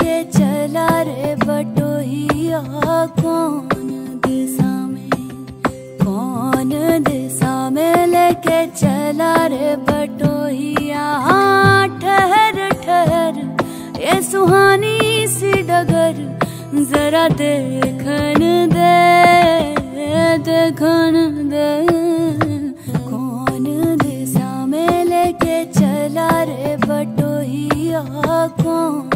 के चला रे बटोहिया, कौन दिशा में, कौन दिशा में लेके चला रे बटोहिया? ठहर ठहर, ये सुहानी सी डगर, जरा देखन दे देखन दे। कौन दिशा में लेके चला रे बटोहिया, कौन